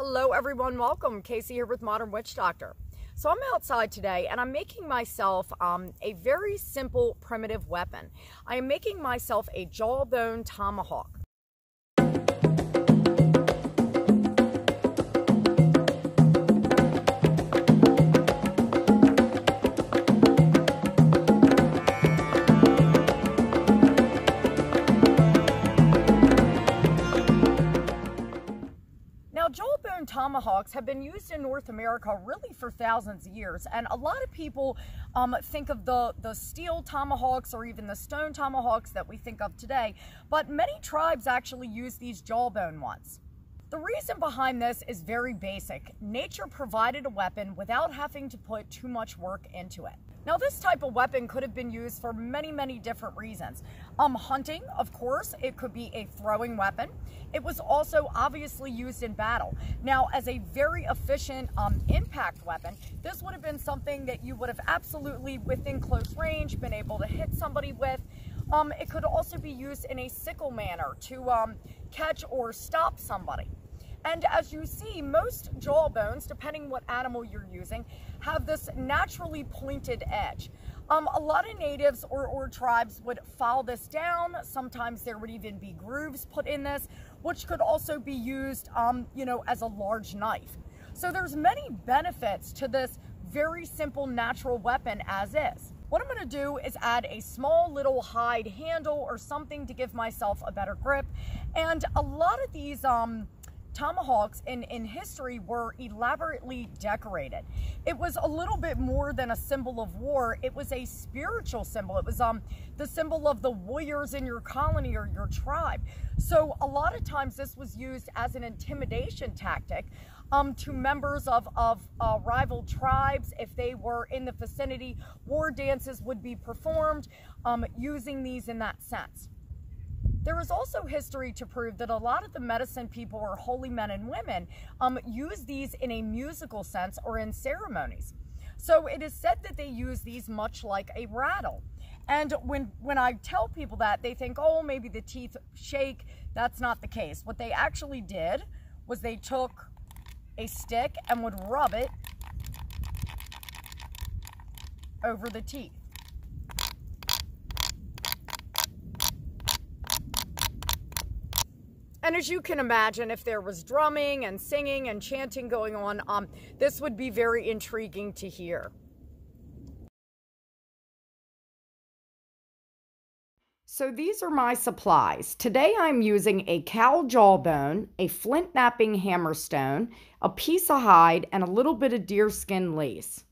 Hello everyone, welcome. Casey here with Modern Witch Doctor. So I'm outside today and I'm making myself um, a very simple primitive weapon. I am making myself a jawbone tomahawk. Jawbone tomahawks have been used in North America really for thousands of years. And a lot of people um, think of the, the steel tomahawks or even the stone tomahawks that we think of today. But many tribes actually use these jawbone ones. The reason behind this is very basic. Nature provided a weapon without having to put too much work into it. Now, this type of weapon could have been used for many, many different reasons. Um, hunting, of course, it could be a throwing weapon. It was also obviously used in battle. Now, as a very efficient um, impact weapon, this would have been something that you would have absolutely, within close range, been able to hit somebody with. Um, it could also be used in a sickle manner to um, catch or stop somebody. And as you see, most jawbones, depending what animal you're using, have this naturally pointed edge. Um, a lot of natives or, or tribes would file this down. Sometimes there would even be grooves put in this, which could also be used, um, you know, as a large knife. So there's many benefits to this very simple natural weapon as is. What I'm gonna do is add a small little hide handle or something to give myself a better grip. And a lot of these, um, tomahawks in, in history were elaborately decorated. It was a little bit more than a symbol of war. It was a spiritual symbol. It was um, the symbol of the warriors in your colony or your tribe. So a lot of times this was used as an intimidation tactic um, to members of, of uh, rival tribes. If they were in the vicinity, war dances would be performed um, using these in that sense. There is also history to prove that a lot of the medicine people or holy men and women um, use these in a musical sense or in ceremonies. So it is said that they use these much like a rattle. And when, when I tell people that, they think, oh, maybe the teeth shake. That's not the case. What they actually did was they took a stick and would rub it over the teeth. And as you can imagine, if there was drumming and singing and chanting going on, um, this would be very intriguing to hear. So these are my supplies. Today I'm using a cow jawbone, a flint knapping hammerstone, a piece of hide, and a little bit of deerskin lace.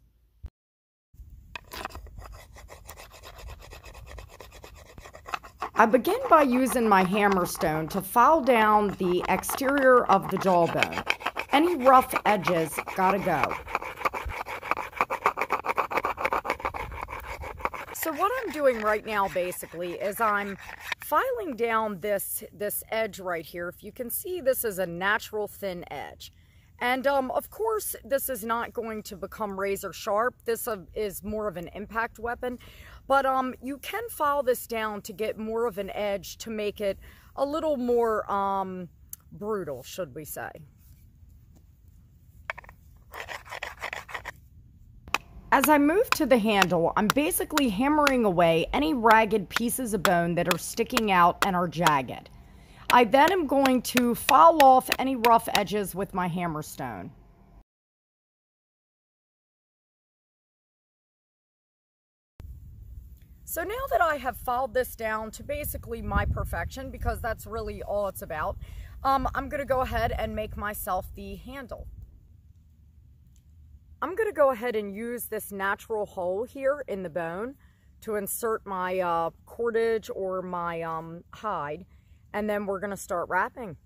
I begin by using my hammerstone to file down the exterior of the jawbone. Any rough edges gotta go. So what I'm doing right now basically is I'm filing down this, this edge right here. If you can see, this is a natural thin edge. And um, of course, this is not going to become razor sharp. This uh, is more of an impact weapon. But um, you can file this down to get more of an edge to make it a little more um, brutal, should we say. As I move to the handle, I'm basically hammering away any ragged pieces of bone that are sticking out and are jagged. I then am going to file off any rough edges with my hammerstone. So now that I have filed this down to basically my perfection, because that's really all it's about, um, I'm going to go ahead and make myself the handle. I'm going to go ahead and use this natural hole here in the bone to insert my uh, cordage or my um, hide, and then we're going to start wrapping.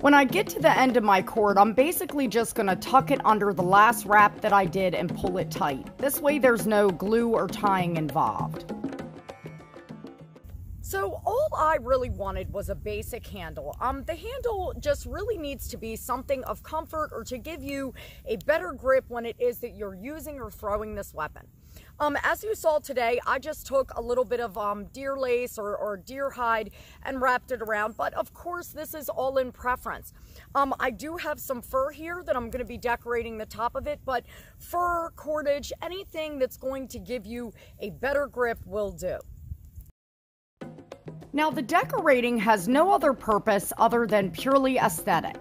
When I get to the end of my cord, I'm basically just going to tuck it under the last wrap that I did and pull it tight. This way there's no glue or tying involved. So all I really wanted was a basic handle. Um, the handle just really needs to be something of comfort or to give you a better grip when it is that you're using or throwing this weapon. Um, as you saw today, I just took a little bit of um, deer lace or, or, deer hide and wrapped it around. But of course, this is all in preference. Um, I do have some fur here that I'm going to be decorating the top of it, but fur, cordage, anything that's going to give you a better grip will do. Now, the decorating has no other purpose other than purely aesthetic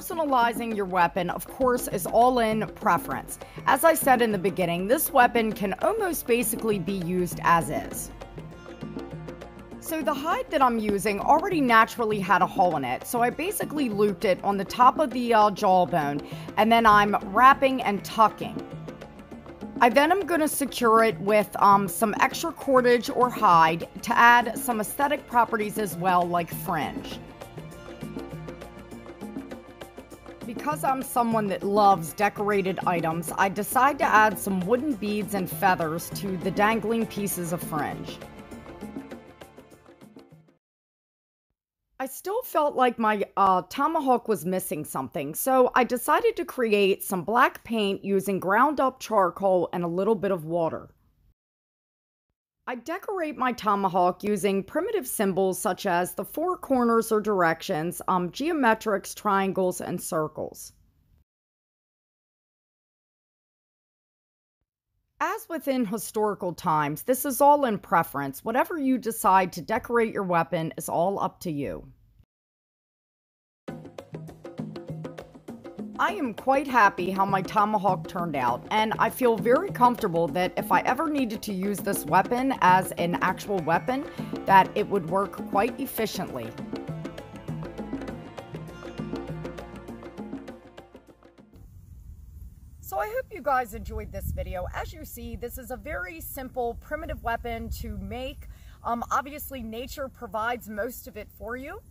personalizing your weapon, of course, is all in preference. As I said in the beginning, this weapon can almost basically be used as is. So the hide that I'm using already naturally had a hole in it, so I basically looped it on the top of the uh, jawbone, and then I'm wrapping and tucking. I then am going to secure it with um, some extra cordage or hide to add some aesthetic properties as well, like fringe. Because I'm someone that loves decorated items, I decide to add some wooden beads and feathers to the dangling pieces of fringe. I still felt like my uh, tomahawk was missing something, so I decided to create some black paint using ground up charcoal and a little bit of water. I decorate my tomahawk using primitive symbols such as the four corners or directions, um, geometrics, triangles, and circles. As within historical times, this is all in preference. Whatever you decide to decorate your weapon is all up to you. I am quite happy how my tomahawk turned out, and I feel very comfortable that if I ever needed to use this weapon as an actual weapon, that it would work quite efficiently. So I hope you guys enjoyed this video. As you see, this is a very simple, primitive weapon to make. Um, obviously, nature provides most of it for you.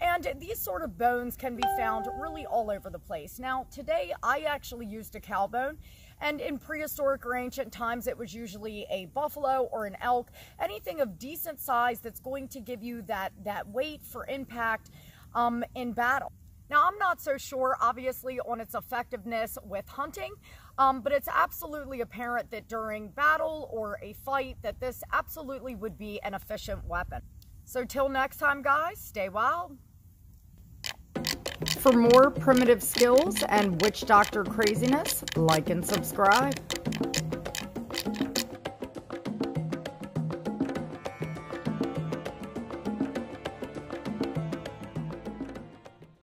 And these sort of bones can be found really all over the place. Now, today I actually used a cow bone. And in prehistoric or ancient times, it was usually a buffalo or an elk, anything of decent size that's going to give you that, that weight for impact um, in battle. Now, I'm not so sure, obviously, on its effectiveness with hunting, um, but it's absolutely apparent that during battle or a fight that this absolutely would be an efficient weapon. So till next time, guys, stay wild. For more primitive skills and witch doctor craziness, like and subscribe.